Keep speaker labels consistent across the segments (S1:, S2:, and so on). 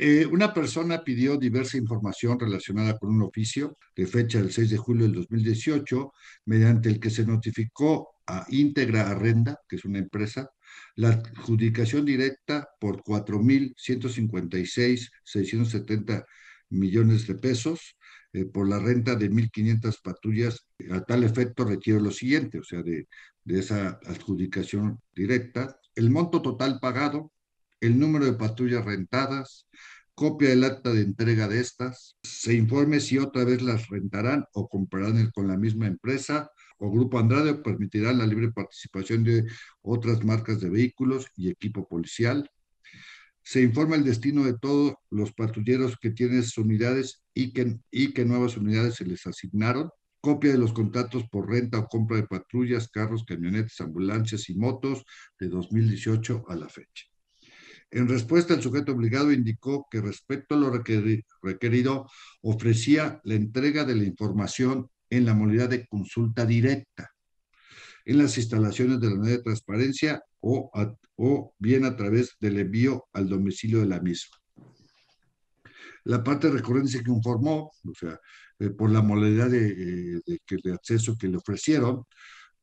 S1: Eh, una persona pidió diversa información relacionada con un oficio de fecha del 6 de julio del 2018, mediante el que se notificó a Íntegra Arrenda, que es una empresa, la adjudicación directa por 4.156.670 millones de pesos eh, por la renta de 1.500 patrullas. A tal efecto requiere lo siguiente, o sea, de esa adjudicación directa, el monto total pagado, el número de patrullas rentadas, copia del acta de entrega de estas, se informe si otra vez las rentarán o comprarán con la misma empresa o Grupo Andrade o permitirán la libre participación de otras marcas de vehículos y equipo policial. Se informa el destino de todos los patrulleros que tienen sus unidades y y que nuevas unidades se les asignaron. Copia de los contratos por renta o compra de patrullas, carros, camionetas, ambulancias y motos de 2018 a la fecha. En respuesta, el sujeto obligado indicó que respecto a lo requerido, ofrecía la entrega de la información en la modalidad de consulta directa en las instalaciones de la unidad de transparencia o, o bien a través del envío al domicilio de la misma. La parte de recurrencia que informó, o sea, eh, por la modalidad de, eh, de, de, acceso que le ofrecieron,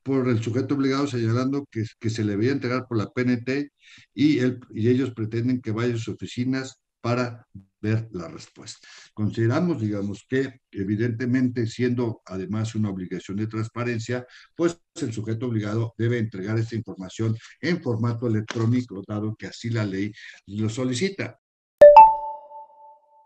S1: por el sujeto obligado señalando que, que se le debía entregar por la PNT y, él, y ellos pretenden que vaya a sus oficinas para ver la respuesta. Consideramos, digamos, que evidentemente siendo además una obligación de transparencia, pues el sujeto obligado debe entregar esta información en formato electrónico, dado que así la ley lo solicita.